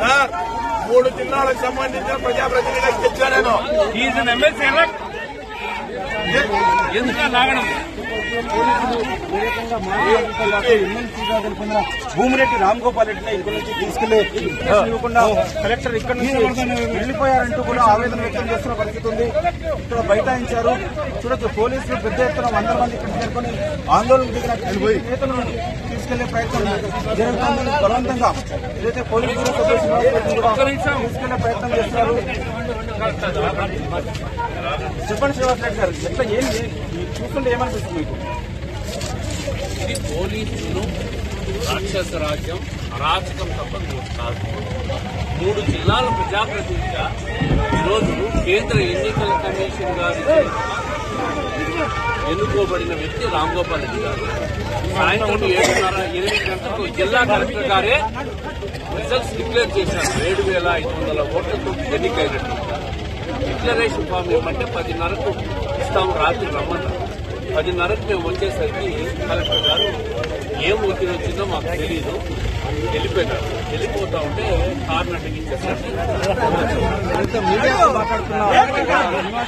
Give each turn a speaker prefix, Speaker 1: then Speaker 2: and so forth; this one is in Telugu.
Speaker 1: సార్ మూడు జిల్లాలకు సంబంధించిన ప్రజాప్రతినిధులకు తెచ్చా నేను.
Speaker 2: ఈజ్ ఎమ్మెల్సీ ఎలక్ట్ ఎందుకు లాగడం
Speaker 3: భూమిరెడ్డి రామ్ గోపాల్ రెడ్డిని ఇక్కడ నుంచి తీసుకెళ్ళి ఇవ్వకుండా కలెక్టర్ ఇక్కడ నుంచి వెళ్ళిపోయారంటూ కూడా ఆవేదన వ్యక్తం చేస్తున్న పరిస్థితి ఉంది. ఇక్కడ బైఠాయించారు. చూడొచ్చు పోలీసులు పెద్ద ఎత్తున వందల మంది ఇక్కడ చేరుకొని ఆందోళన దిగిన నేతలను తీసుకెళ్ళే ప్రయత్నం జరుగుతుంది. బలవంతంగా ఏదైతే పోలీసులు తీసుకెళ్ళే ప్రయత్నం చేస్తున్నారు. చెప్పండి శ్రీనివాస్ రెడ్డి గారు ఎట్లా ఏం- చూస్తుంటే ఏమనిపిస్తుంది మీకు?
Speaker 2: ఇది పోలీసులు రాక్షస రాజ్యం అరాచకం తప్ప కాదు. మూడు జిల్లాల ప్రజాప్రతినిధిగా ఈరోజు కేంద్ర ఎన్నికల కమిషన్ గారు ఎన్నుకోబడిన వ్యక్తి రామ్ గోపాల్ రెడ్డి గారు. సాయంత్రం ఏడున్నర ఎనిమిది గంటలకు జిల్లా కలెక్టర్ గారే రిజల్ట్స్ డిక్లేర్ చేశారు. ఏడు వేల ఐదు వందల ఓట్లతో ఎన్నికైనట్టు. డిక్లరేషన్ ఫామ్ ఏమంటే పదిన్నరకు ఇస్తాం రాత్రి రమ్మన్నారు. పదిన్నరకు మేము వచ్చేసరికి కలెక్టర్ గారు ఏం ఒత్తిడి వచ్చిందో మాకు తెలియదు వెళ్ళిపోయినారు. వెళ్ళిపోతా ఉంటే కారణం అడ్డగించేసరికి